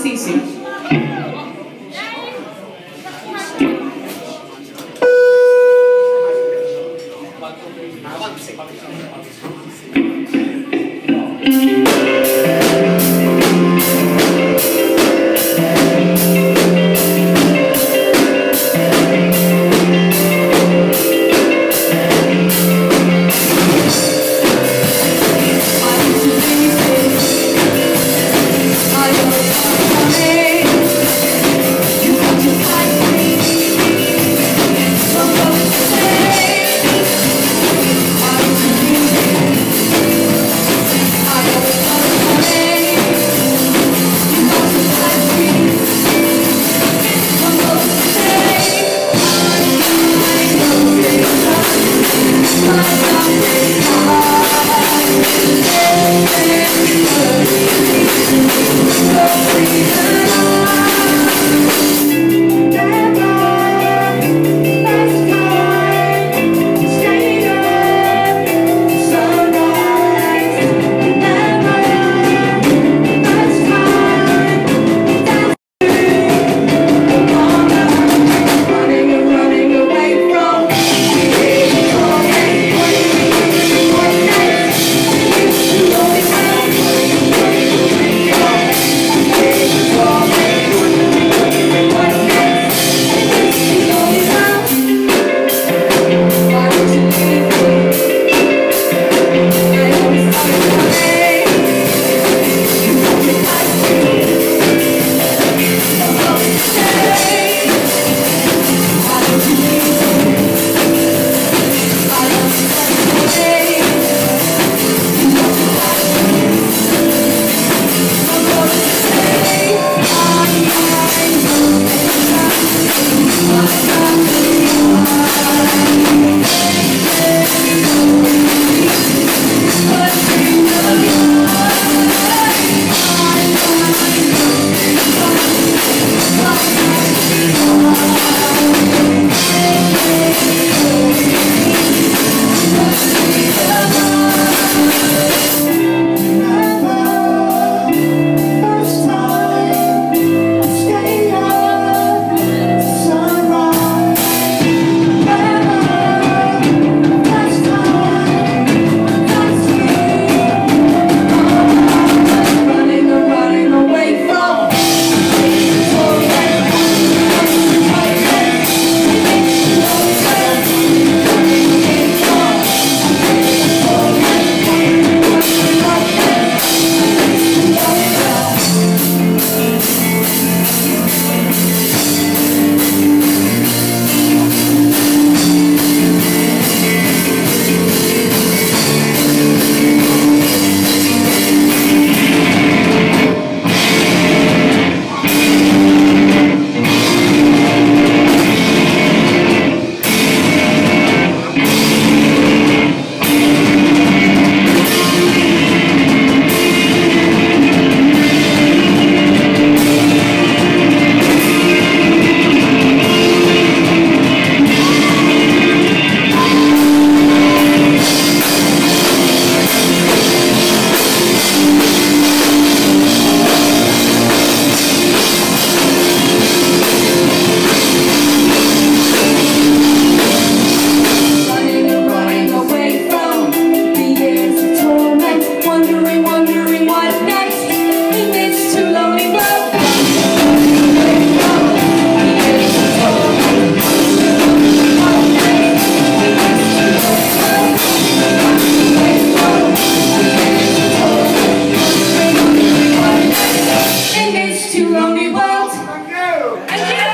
Assim, sim, sim. Free. to Lonely World. Thank you.